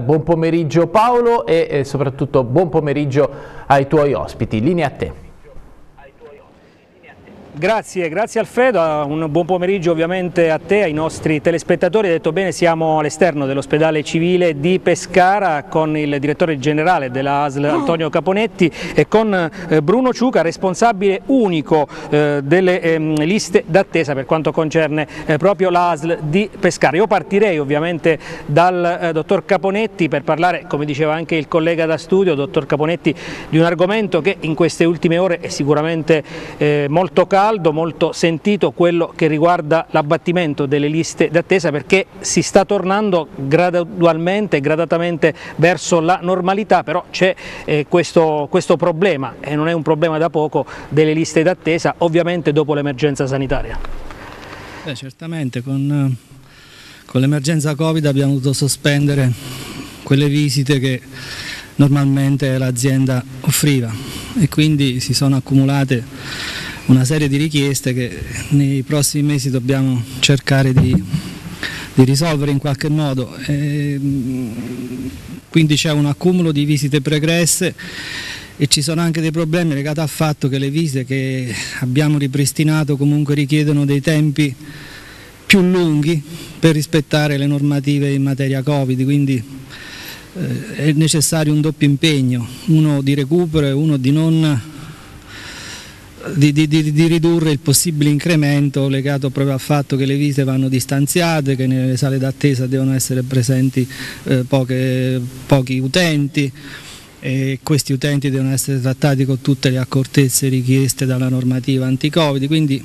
Buon pomeriggio Paolo e soprattutto buon pomeriggio ai tuoi ospiti. Linea a te. Grazie, grazie Alfredo, un buon pomeriggio ovviamente a te, ai nostri telespettatori. Hai detto bene, siamo all'esterno dell'ospedale civile di Pescara con il direttore generale della ASL Antonio Caponetti e con eh, Bruno Ciuca, responsabile unico eh, delle ehm, liste d'attesa per quanto concerne eh, proprio la ASL di Pescara. Io partirei ovviamente dal dottor Caponetti per parlare, come diceva anche il collega da studio, dottor Caponetti, di un argomento che in queste ultime ore è sicuramente molto caro caldo, molto sentito quello che riguarda l'abbattimento delle liste d'attesa perché si sta tornando gradualmente, gradatamente verso la normalità, però c'è eh, questo, questo problema e non è un problema da poco delle liste d'attesa, ovviamente dopo l'emergenza sanitaria. Beh, certamente con, con l'emergenza Covid abbiamo dovuto sospendere quelle visite che normalmente l'azienda offriva e quindi si sono accumulate una serie di richieste che nei prossimi mesi dobbiamo cercare di, di risolvere in qualche modo. E, quindi c'è un accumulo di visite pregresse e ci sono anche dei problemi legati al fatto che le visite che abbiamo ripristinato comunque richiedono dei tempi più lunghi per rispettare le normative in materia Covid, quindi eh, è necessario un doppio impegno, uno di recupero e uno di non di, di, di, ridurre il possibile incremento legato proprio al fatto che le visite vanno distanziate, che nelle sale d'attesa devono essere presenti eh, poche, pochi utenti e questi utenti devono essere trattati con tutte le accortezze richieste dalla normativa anti-Covid, quindi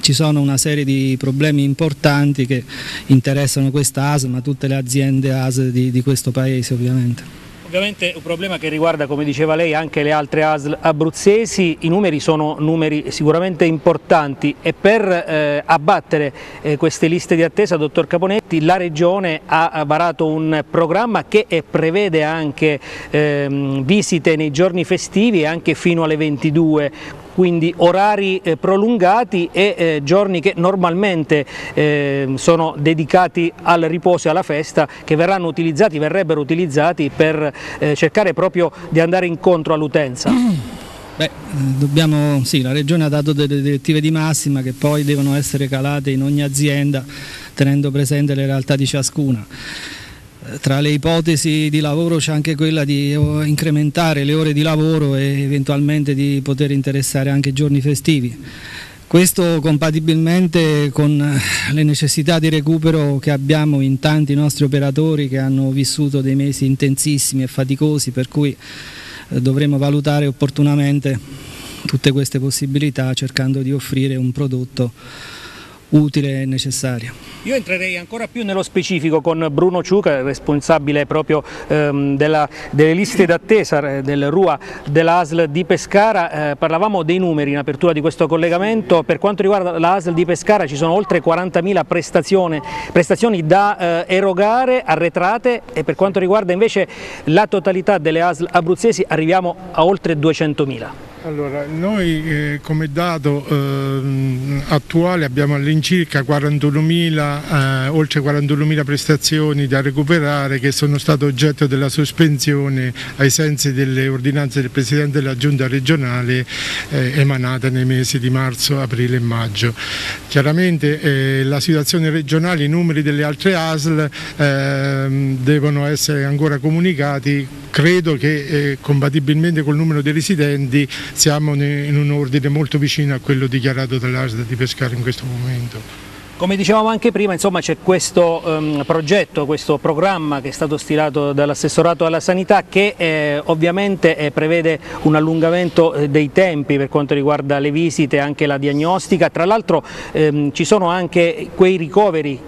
ci sono una serie di problemi importanti che interessano questa ASL ma tutte le aziende ASL di, di questo paese ovviamente. Ovviamente è un problema che riguarda, come diceva lei, anche le altre ASL abruzzesi, i numeri sono numeri sicuramente importanti e per eh, abbattere eh, queste liste di attesa, dottor Caponetti, la Regione ha varato un programma che prevede anche eh, visite nei giorni festivi e anche fino alle 22 quindi orari eh, prolungati e eh, giorni che normalmente eh, sono dedicati al riposo e alla festa che verranno utilizzati, verrebbero utilizzati per cercare proprio di andare incontro all'utenza. Beh, dobbiamo, sì, la Regione ha dato delle direttive di massima che poi devono essere calate in ogni azienda tenendo presente le realtà di ciascuna. Tra le ipotesi di lavoro c'è anche quella di oh, incrementare le ore di lavoro e eventualmente di poter interessare anche giorni festivi. Questo compatibilmente con eh, le necessità di recupero che abbiamo in tanti nostri operatori che hanno vissuto dei mesi intensissimi e faticosi per cui eh, dovremo valutare opportunamente tutte queste possibilità cercando di offrire un prodotto utile e necessario. Io entrerei ancora più nello specifico con Bruno Ciuca, responsabile proprio ehm, della, delle liste d'attesa eh, del RUA dell'ASL di Pescara, eh, parlavamo dei numeri in apertura di questo collegamento, per quanto riguarda l'ASL di Pescara ci sono oltre 40.000 prestazioni, prestazioni da eh, erogare, arretrate e per quanto riguarda invece la totalità delle ASL abruzzesi arriviamo a oltre 200.000. Allora, noi eh, come dato eh, attuale abbiamo all'incirca 41.000, eh, oltre 41.000 prestazioni da recuperare che sono state oggetto della sospensione ai sensi delle ordinanze del Presidente della Giunta regionale eh, emanate nei mesi di marzo, aprile e maggio. Chiaramente eh, la situazione regionale, i numeri delle altre ASL ehm, devono essere ancora comunicati, credo che eh, compatibilmente col numero dei residenti siamo in un ordine molto vicino a quello dichiarato dall'ASD di Pescara in questo momento. Come dicevamo anche prima, c'è questo um, progetto, questo programma che è stato stilato dall'assessorato alla sanità che eh, ovviamente eh, prevede un allungamento eh, dei tempi per quanto riguarda le visite e anche la diagnostica, tra l'altro ehm, ci sono anche quei ricoveri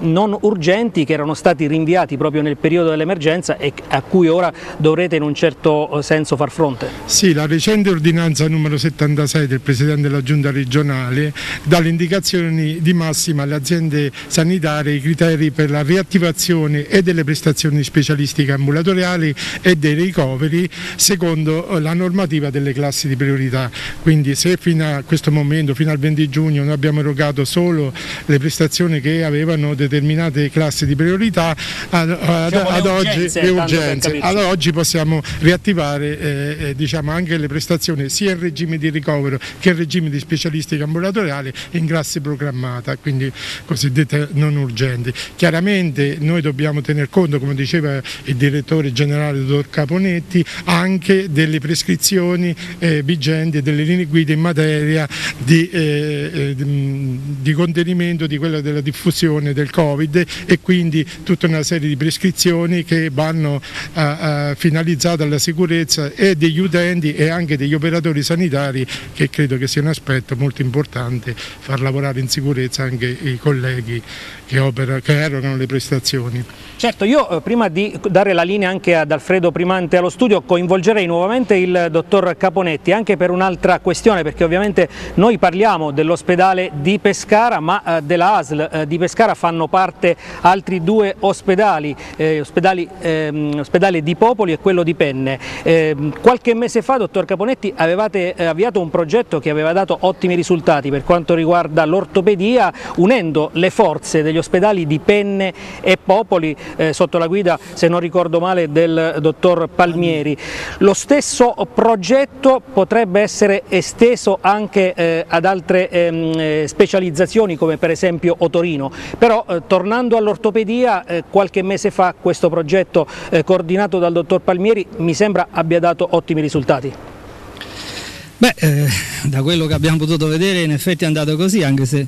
non urgenti che erano stati rinviati proprio nel periodo dell'emergenza e a cui ora dovrete in un certo eh, senso far fronte. Sì, la recente ordinanza numero 76 del Presidente della Giunta regionale dà le indicazioni di massima alle aziende sanitarie i criteri per la riattivazione e delle prestazioni specialistiche ambulatoriali e dei ricoveri secondo la normativa delle classi di priorità. Quindi se fino a questo momento, fino al 20 giugno, noi abbiamo erogato solo le prestazioni che che avevano determinate classi di priorità ad, ad, ad oggi, urgenze. Ad oggi possiamo riattivare eh, eh, diciamo, anche le prestazioni sia in regime di ricovero che in regime di specialistica ambulatoriale in classe programmata, quindi cosiddette non urgenti. Chiaramente noi dobbiamo tener conto, come diceva il direttore generale dottor Caponetti, anche delle prescrizioni eh, vigenti e delle linee guida in materia di, eh, eh, di contenimento di quella della diffusione del Covid e quindi tutta una serie di prescrizioni che vanno a- finalizzate alla sicurezza e degli utenti e anche degli operatori sanitari che credo che sia un aspetto molto importante far lavorare in sicurezza anche i colleghi che, opera- che erogano le prestazioni. Certo, io eh, prima di dare la linea anche ad Alfredo Primante allo studio coinvolgerei nuovamente il dottor Caponetti anche per un'altra questione perché ovviamente noi parliamo dell'ospedale di Pescara ma della ASL eh, di Pescara fanno parte altri due ospedali, eh, ospedali ehm, ospedale di Popoli e quello di Penne. Ehm, qualche mese fa, dottor Caponetti, avevate eh, avviato un progetto che aveva dato ottimi risultati per quanto riguarda l'ortopedia unendo le forze degli ospedali di Penne e Popoli eh, sotto la guida, se non ricordo male, del dottor Palmieri. Lo stesso progetto potrebbe essere esteso anche eh, ad altre ehm, eh, specializzazioni come per esempio Otorino, però eh, tornando all'ortopedia eh, qualche mese fa questo progetto eh, coordinato dal dottor Palmieri mi sembra abbia dato ottimi risultati. Beh, eh, da quello che abbiamo potuto vedere in effetti è andato così, anche se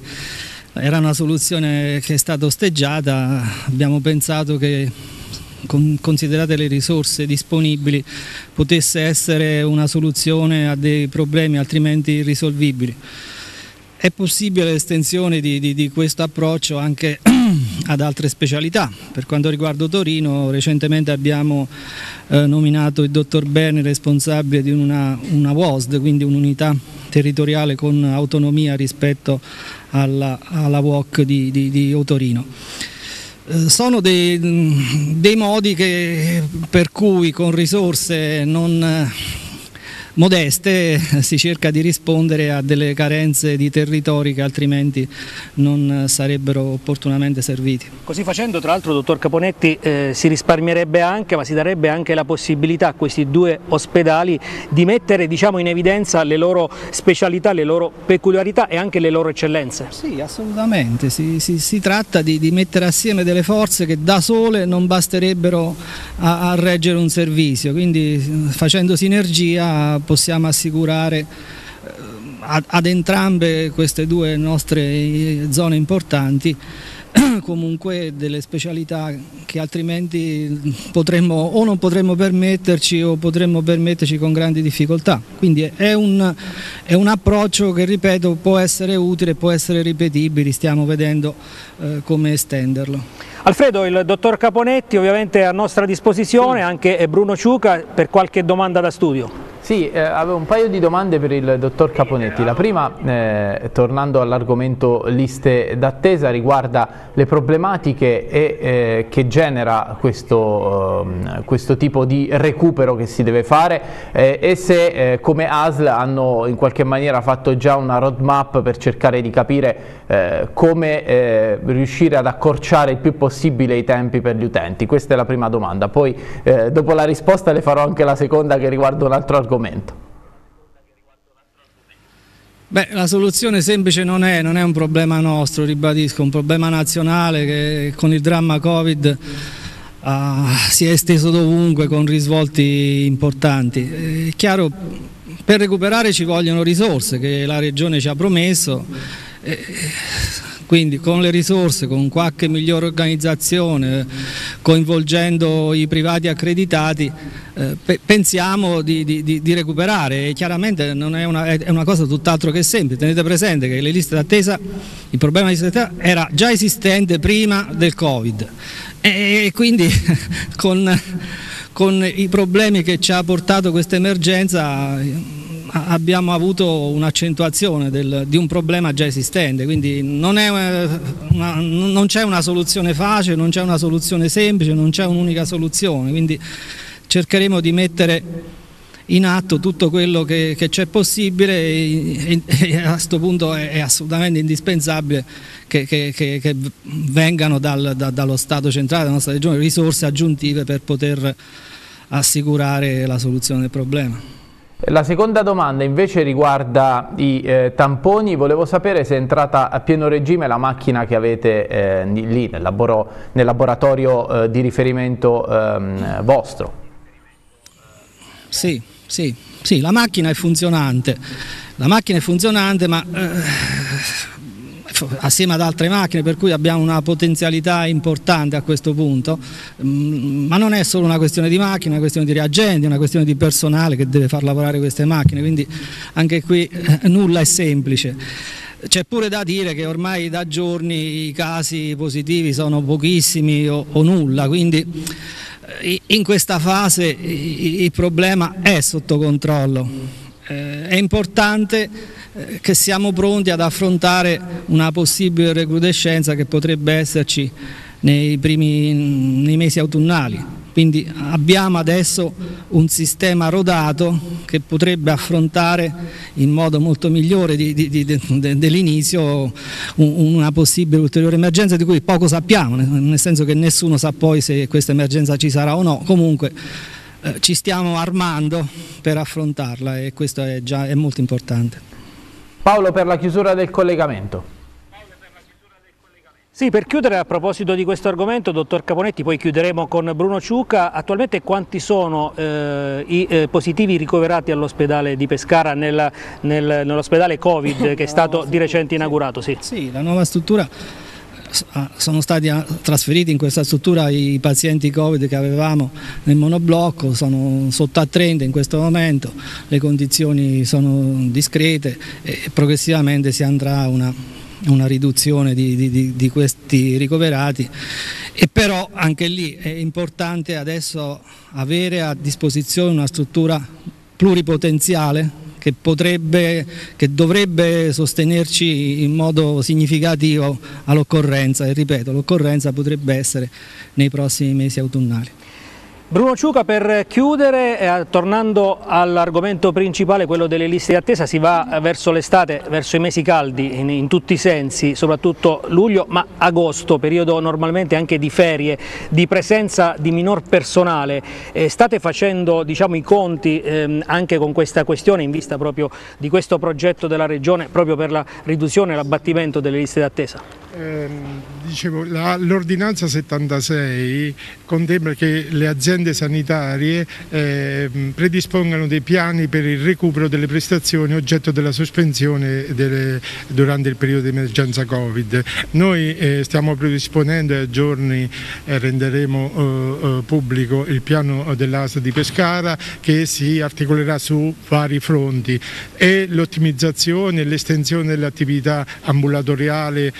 era una soluzione che è stata osteggiata, abbiamo pensato che con- considerate le risorse disponibili potesse essere una soluzione a dei problemi altrimenti irrisolvibili. È possibile l'estensione di, di- di questo approccio anche ad altre specialità. Per quanto riguarda Torino, recentemente abbiamo eh, nominato il dottor Berni responsabile di una, una WOSD, quindi un'unità territoriale con autonomia rispetto alla, alla WOC di, di, di Otorino. Eh, Sono dei, dei modi che- per cui con risorse non modeste si cerca di rispondere a delle carenze di territori che altrimenti non sarebbero opportunamente serviti. Così facendo, tra l'altro, dottor Caponetti, eh, si risparmierebbe anche, ma si darebbe anche la possibilità a questi due ospedali di mettere diciamo, in evidenza le loro specialità, le loro peculiarità e anche le loro eccellenze. Sì, assolutamente, si, si- si tratta di, di mettere assieme delle forze che da sole non basterebbero a, a reggere un servizio, quindi facendo sinergia possiamo assicurare eh, ad, entrambe queste due nostre eh, zone importanti comunque delle specialità che altrimenti potremmo o non potremmo permetterci o potremmo permetterci con grandi difficoltà. Quindi è un, è un approccio che ripeto può essere utile, può essere ripetibile, stiamo vedendo eh, come estenderlo. Alfredo, il dottor Caponetti ovviamente è a nostra disposizione, anche Bruno Ciuca per qualche domanda da studio. Sì, eh, avevo un paio di domande per il dottor Caponetti. La prima, eh, tornando all'argomento liste d'attesa, riguarda le problematiche e, eh, che genera questo, ehm, questo tipo di recupero che si deve fare eh, e se eh, come ASL hanno in qualche maniera fatto già una roadmap per cercare di capire eh, come eh, riuscire ad accorciare il più possibile i tempi per gli utenti. Questa è la prima domanda. Poi eh, dopo la risposta le farò anche la seconda che riguarda un altro argomento. Beh, la soluzione semplice non è, non è un problema nostro, ribadisco, è un problema nazionale che con il dramma Covid ah, si è esteso dovunque con risvolti importanti. È chiaro, per recuperare ci vogliono risorse che la Regione ci ha promesso. Eh, quindi con le risorse, con qualche migliore organizzazione, coinvolgendo i privati accreditati, eh, pe- pensiamo di, di- di- recuperare. E chiaramente è una, è una cosa tutt'altro che semplice. Tenete presente che le liste d'attesa, il problema di liste d'attesa era già esistente prima del Covid e quindi con, con i problemi che ci ha portato questa emergenza abbiamo avuto un'accentuazione del- di un problema già esistente, quindi non, è una- non c'è una soluzione facile, non c'è una soluzione semplice, non c'è un'unica soluzione, quindi cercheremo di mettere in atto tutto quello che, che c'è possibile e, e, a questo punto è, è assolutamente indispensabile che, che, che vengano dal, da, dallo Stato centrale, dalla nostra regione, risorse aggiuntive per poter assicurare la soluzione del problema. La seconda domanda invece riguarda i eh, tamponi, volevo sapere se è entrata a pieno regime la macchina che avete eh, lì nel, laboro, nel laboratorio eh, di riferimento ehm, vostro. Sì, sì, sì, la macchina è funzionante, la macchina è funzionante ma eh, assieme ad altre macchine per cui abbiamo una potenzialità importante a questo punto, mm, ma non è solo una questione di macchine, è una questione di reagenti, è una questione di personale che deve far lavorare queste macchine, quindi anche qui eh, nulla è semplice. C'è pure da dire che ormai da giorni i casi positivi sono pochissimi o, o nulla, quindi eh, in questa fase il problema è sotto controllo. Eh, è importante che siamo pronti ad affrontare una possibile recrudescenza che potrebbe esserci nei, primi, nei mesi autunnali. Quindi abbiamo adesso un sistema rodato che potrebbe affrontare in modo molto migliore dell'inizio una possibile ulteriore emergenza di cui poco sappiamo, nel senso che nessuno sa poi se questa emergenza ci sarà o no. Comunque eh, ci stiamo armando per affrontarla e questo è già è molto importante. Paolo per la chiusura del collegamento. Sì, per chiudere a proposito di questo argomento, dottor Caponetti, poi chiuderemo con Bruno Ciuca, attualmente quanti sono eh, i eh, positivi ricoverati all'ospedale di Pescara, nel, nel, nell'ospedale Covid che è stato di recente inaugurato? Sì, sì la nuova struttura sono stati trasferiti in questa struttura i pazienti Covid che avevamo nel monoblocco, sono sotto a 30 in questo momento, le condizioni sono discrete e progressivamente si andrà a una, una riduzione di, di, di questi ricoverati. E però anche lì è importante adesso avere a disposizione una struttura pluripotenziale che, potrebbe, che dovrebbe sostenerci in modo significativo all'occorrenza e ripeto l'occorrenza potrebbe essere nei prossimi mesi autunnali. Bruno Ciuca per chiudere, eh, tornando all'argomento principale, quello delle liste di attesa, si va verso l'estate, verso i mesi caldi in, in, tutti i sensi, soprattutto luglio ma agosto, periodo normalmente anche di ferie, di presenza di minor personale. Eh, state facendo diciamo, i conti ehm, anche con questa questione in vista proprio di questo progetto della Regione proprio per la riduzione e l'abbattimento delle liste di attesa? Eh, l'ordinanza 76 contempla che le aziende sanitarie eh, predispongano dei piani per il recupero delle prestazioni oggetto della sospensione delle, durante il periodo di emergenza Covid. Noi eh, stiamo predisponendo e a giorni eh, renderemo eh, eh, pubblico il piano dell'ASA di Pescara che si articolerà su vari fronti e l'ottimizzazione e l'estensione dell'attività ambulatoriale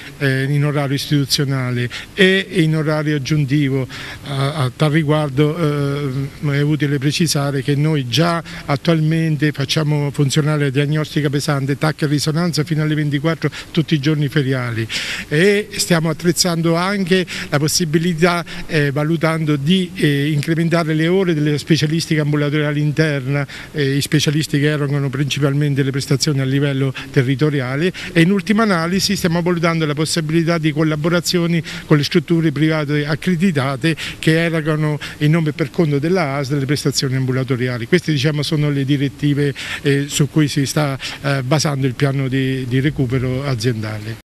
in orario istituzionale e in orario aggiuntivo. A, tal riguardo eh, è utile precisare che noi già attualmente facciamo funzionare la diagnostica pesante, TAC e risonanza fino alle 24 tutti i giorni feriali. E stiamo attrezzando anche la possibilità, eh, valutando di eh, incrementare le ore delle specialistiche ambulatoriali interna, eh, i specialisti che erogano principalmente le prestazioni a livello territoriale. E in ultima analisi stiamo valutando la possibilità possibilità di collaborazioni con le strutture private accreditate che erogano in nome per conto della AS delle prestazioni ambulatoriali. Queste diciamo, sono le direttive eh, su cui si sta eh, basando il piano di, di recupero aziendale.